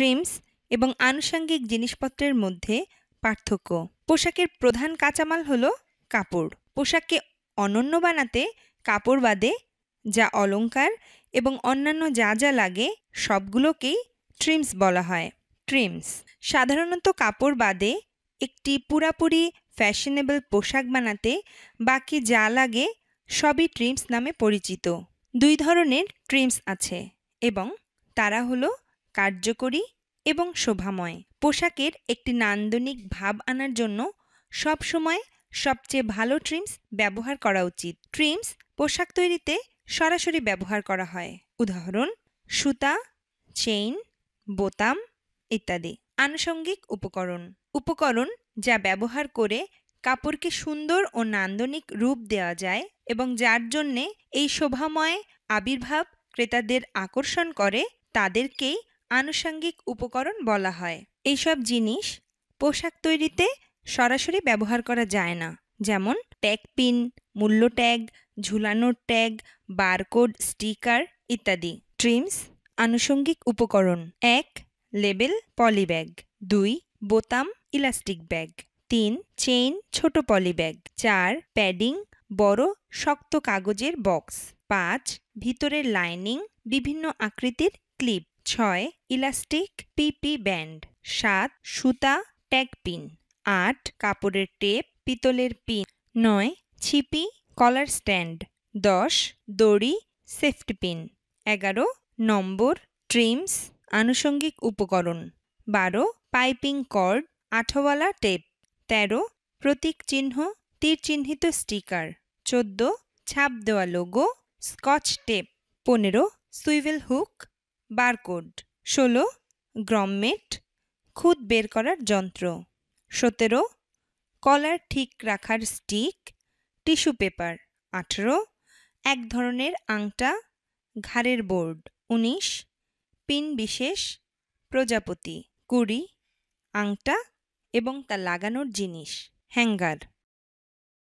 Trims এবং আনুষঙ্গিক জিনিসপত্রের মধ্যে পার্থক্য। পোশাকের প্রধান কাঁচামাল হলো কাপড়। পোশাককে অনন্য বানাতে কাপড় বাদে যা অলংকার এবং অন্যান্য যা যা লাগে সবগুলোকেই ট্রিমস বলা হয়। ট্রিমস সাধারণত কাপড় বাদে একটি পুরাপুরি ফ্যাশনেবল পোশাক বানাতে বাকি যা লাগে সবই ট্রিমস নামে পরিচিত। দুই ধরনের ট্রিমস আছে এবং তারা হলো কার্যকরী এবং শোভাময়। পোশাকের একটি নান্দনিক ভাব আনার জন্য সবসময় সবচেয়ে ভালো ট্রিমস ব্যবহার করা উচিত। ট্রিমস পোশাক তৈরিতে সরাসরি ব্যবহার করা হয়। উদাহরণ, সুতা চেইন বোতাম ইত্যাদি। আনুষঙ্গিক উপকরণ। উপকরণ যা ব্যবহার করে কাপড়কে সুন্দর ও নান্দনিক রূপ দেওয়া যায় এবং যার জন্যে এই শোভাময় আবির্ভাব ক্রেতাদের আকর্ষণ করে, তাদেরকেই আনুষঙ্গিক উপকরণ বলা হয়। এইসব জিনিস পোশাক তৈরিতে সরাসরি ব্যবহার করা যায় না। যেমন ট্যাগ পিন, মূল্য ট্যাগ, ঝুলানোর ট্যাগ, বারকোড, স্টিকার ইত্যাদি। ট্রিমস, আনুষঙ্গিক উপকরণ। এক, লেবেল পলিব্যাগ। দুই, বোতাম ইলাস্টিক ব্যাগ। তিন, চেইন ছোট পলিব্যাগ। চার, প্যাডিং, বড় শক্ত কাগজের বক্স। পাঁচ, ভিতরের লাইনিং, বিভিন্ন আকৃতির ক্লিপ। ছয়, ইলাস্টিক পিপি ব্যান্ড। সাত, সুতা ট্যাগ পিন আট, কাপড়ের টেপ, পিতলের পিন। নয়, ছিপি, কলার স্ট্যান্ড। দশ, দড়ি, সেফটি পিন। এগারো, নম্বর, ট্রিমস, আনুষঙ্গিক উপকরণ। বারো, পাইপিং কর্ড আঠাওয়ালা টেপ। তেরো, প্রতীক চিহ্ন তীর চিহ্নিত স্টিকার। চোদ্দ, ছাপ দেওয়া লোগো, স্কচ টেপ। পনেরো, সুইভেল হুক। বারকোড। ষোলো গ্রমমেট খুদ বের করার যন্ত্র। সতেরো, কলার ঠিক রাখার স্টিক, টিস্যু পেপার। আঠেরো, এক ধরনের আংটা, ঘাড়ের বোর্ড। উনিশ, পিন বিশেষ, প্রজাপতি। কুড়ি, আংটা এবং তা লাগানোর জিনিস। হ্যাঙ্গার।